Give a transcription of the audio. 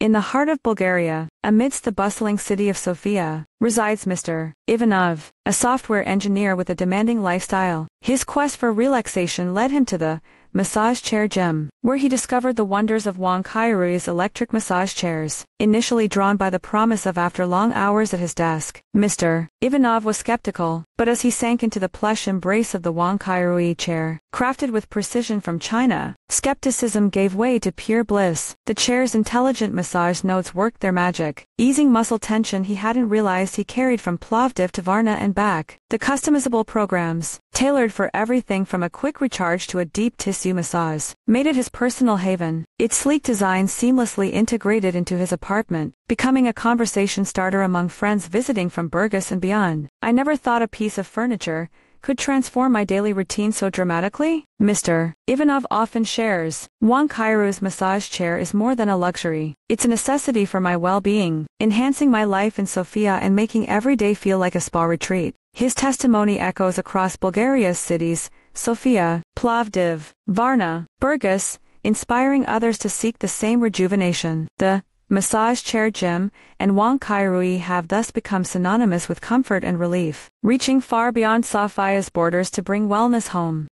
In the heart of Bulgaria, amidst the bustling city of Sofia, resides Mr. Ivanov, a software engineer with a demanding lifestyle. His quest for relaxation led him to the massage chair gym, where he discovered the wonders of Wang QiRui's electric massage chairs. Initially drawn by the promise of after long hours at his desk, Mr. Ivanov was skeptical, but as he sank into the plush embrace of the Wang QiRui chair, crafted with precision from China, skepticism gave way to pure bliss. The chair's intelligent massage nodes worked their magic, easing muscle tension he hadn't realized he carried from Plovdiv to Varna and back. The customizable programs, tailored for everything from a quick recharge to a deep tissue massage, made it his personal haven. Its sleek design seamlessly integrated into his apartment, becoming a conversation starter among friends visiting from Burgas and beyond. I never thought a piece of furniture could transform my daily routine so dramatically? Mr. Ivanov often shares, Wang QiRui's massage chair is more than a luxury. It's a necessity for my well-being, enhancing my life in Sofia and making every day feel like a spa retreat. His testimony echoes across Bulgaria's cities, Sofia, Plovdiv, Varna, Burgas, inspiring others to seek the same rejuvenation. The massage chair gym, and Wang QiRui have thus become synonymous with comfort and relief, reaching far beyond Sofia's borders to bring wellness home.